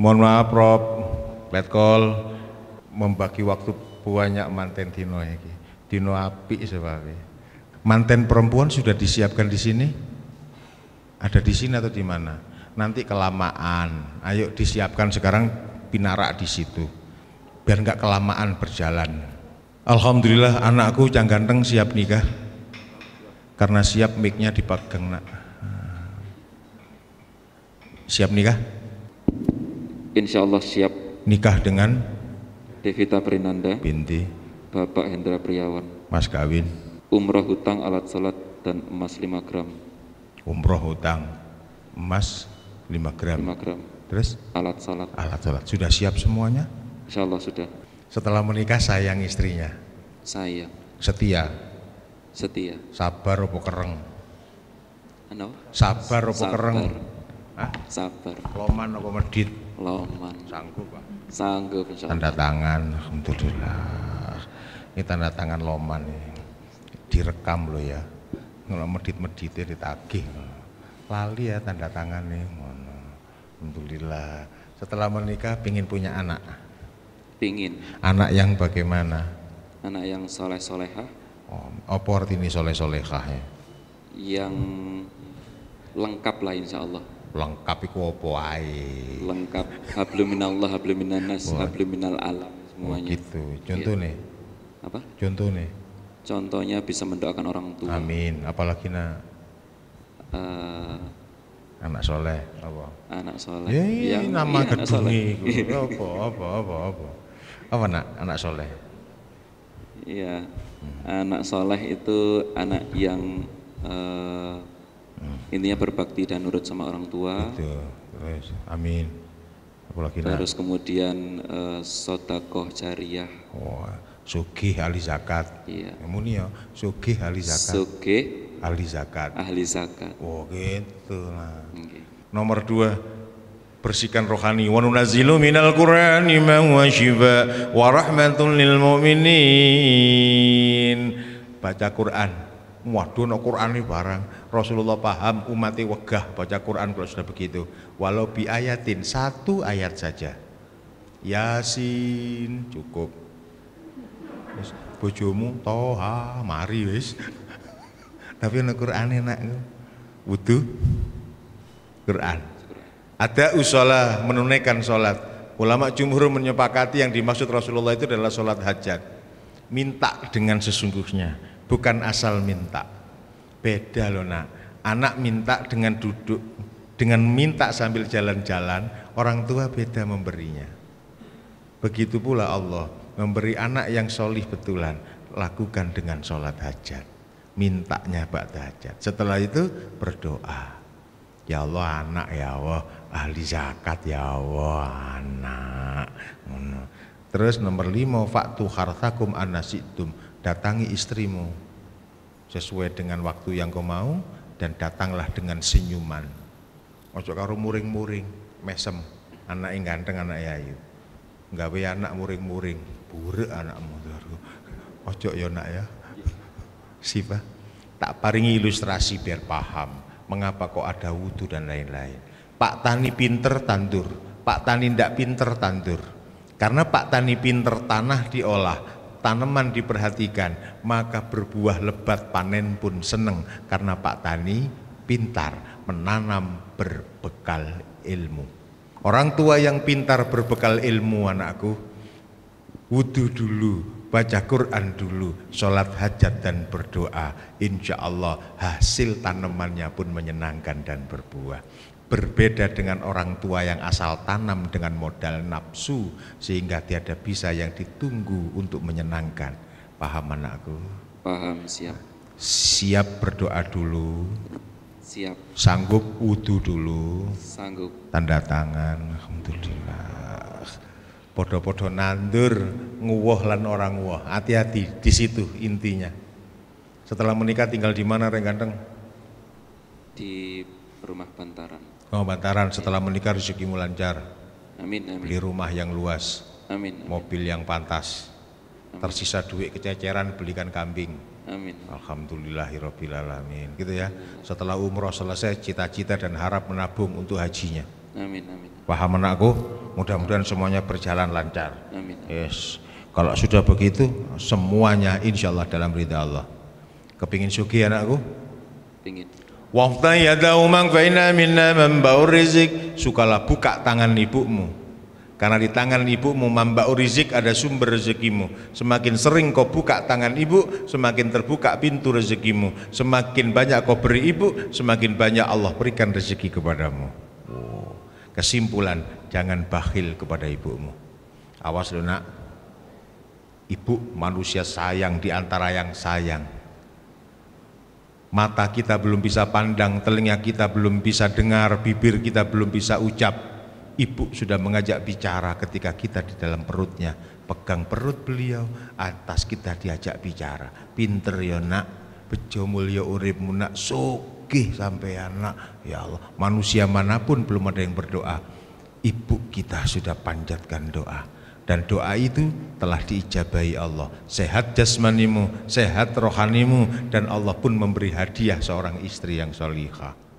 Mohon maaf Rob, let call membagi waktu banyak manten dino iki. Dino api sebabnya. Manten perempuan sudah disiapkan di sini? Ada di sini atau di mana? Nanti kelamaan. Ayo disiapkan sekarang pinarak di situ. Biar nggak kelamaan berjalan. Alhamdulillah anakku yang ganteng siap nikah. Karena siap mic-nya dipegang nak. Siap nikah? Insya Allah siap Nikah dengan Devita Prinanda, binti Bapak Hendra Priawan. mas kawin Umroh hutang alat salat dan emas 5 gram. umroh hutang emas 5 gram 5 gram terus alat salat. alat sholat sudah siap semuanya Insya Allah sudah. setelah menikah sayang istrinya Saya setia setia. sabar opo kereng Ano? sabar Sabar. kereng Hah? Sabar. loman opo medit? Loman. sanggup pak? Sanggup insya tanda tangan alhamdulillah. Ini tanda tangan loman nih direkam loh ya. Kalau medit-meditnya ditagih. Lali ya tanda tangan nih ngono. alhamdulillah. Setelah menikah pingin punya anak? Pingin. Anak yang bagaimana? Anak yang soleh solehah, oh, apa artinya soleh solehah ya? Yang lengkap lah insya Allah. Lengkap iku apa ae Lengkap. Habluminallah, habluminanas, habluminal alam semuanya. gitu contoh nih Apa? contoh nih Contohnya bisa mendoakan orang tua. amin apalagi nak Eh, anak soleh apa anak soleh. Ya, iya, Yang- nama iya, anak gedung soleh. iku. Apa, apa, apa, apa. Apa nak anak soleh? Iya, anak soleh itu anak yang eh, intinya berbakti dan nurut sama orang tua. Terus, amin. Apalagi nak. Terus kemudian eh, sodakoh jariah. Wah, sugih ahli zakat. Iya. Muni ya, sugih ahli zakat. Suge ahli zakat. ahli zakat. Oh, gitu lah. Oke. Nomor dua, bersihkan rohani. Wa nunazzilu minal Qur'ani ma huwa shifa wa rahmatun lil mu'minin. Baca Quran. Waduh, no Quran ini barang. Rasulullah paham umatnya wegah baca Quran kalau sudah begitu. Walau bi ayatin satu ayat saja. Yasin cukup. Bojomu toha mari wis. Tapi no Quran enak. Wudu Quran. Ada usola menunaikan sholat. Ulama jumhur menyepakati yang dimaksud Rasulullah itu adalah sholat hajat. Minta dengan sesungguhnya, bukan asal minta. Beda loh nak. Anak minta dengan duduk, dengan minta sambil jalan-jalan, orang tua beda memberinya. Begitu pula Allah memberi anak yang solih betulan, lakukan dengan sholat hajat. Mintanya ba'da hajat. Setelah itu berdoa. Ya Allah anak ya Allah ahli zakat ya Allah anak terus nomor lima faktu hartakum anasitum datangi istrimu sesuai dengan waktu yang kau mau dan datanglah dengan senyuman ojo karo muring-muring mesem anak yang ganteng anak ayu nggawe anak muring-muring buruk anakmu ojo ya nak ya Siapa? Tak paringi ilustrasi biar paham mengapa kok ada wudhu dan lain-lain. Pak Tani pinter tandur, Pak Tani ndak pinter tandur. Karena Pak Tani pinter tanah diolah, tanaman diperhatikan, maka berbuah lebat panen pun seneng karena Pak Tani pintar menanam berbekal ilmu. Orang tua yang pintar berbekal ilmu anakku, wudhu dulu, baca Quran dulu, sholat hajat dan berdoa. Insya Allah hasil tanamannya pun menyenangkan dan berbuah. Berbeda dengan orang tua yang asal tanam dengan modal nafsu sehingga tiada bisa yang ditunggu untuk menyenangkan. Paham anakku? Paham, siap. Siap berdoa dulu, Siap, sanggup wudhu dulu, sanggup. tanda tangan alhamdulillah podo-podo nandur nguwoh lan orang nguwoh hati-hati di situ intinya setelah menikah tinggal di mana reng ganteng Di rumah bantaran. Oh bantaran setelah menikah rezekimu lancar Amin, amin. beli rumah yang luas Amin, amin. mobil yang pantas tersisa duit kececeran belikan kambing Amin. Alhamdulillahirabbil alamin gitu ya setelah umroh selesai cita-cita dan harap menabung untuk hajinya Amin, amin. paham anakku mudah-mudahan semuanya berjalan lancar. Amin. Yes. Kalau sudah begitu, semuanya insya Allah dalam ridha Allah. Kepingin sugi anakku? Pingin. Wafta yadau mang faina minna membaur rizik. Sukalah buka tangan ibumu. Karena di tangan ibumu membaur rizik ada sumber rezekimu. Semakin sering kau buka tangan ibu, semakin terbuka pintu rezekimu. Semakin banyak kau beri ibu, semakin banyak Allah berikan rezeki kepadamu. Oh. Kesimpulan, jangan bakhil kepada ibumu. Awas lu nak. Ibu manusia sayang di antara yang sayang mata kita belum bisa pandang, telinga kita belum bisa dengar, bibir kita belum bisa ucap. Ibu sudah mengajak bicara ketika kita di dalam perutnya. Pegang perut beliau, atas kita diajak bicara. Pinter ya nak, bejo mulia uripmu nak, sugih sampai anak. Ya Allah, manusia mana pun belum ada yang berdoa. Ibu kita sudah panjatkan doa dan doa itu telah diijabahi Allah. Sehat jasmanimu sehat rohanimu dan Allah pun memberi hadiah seorang istri yang solihah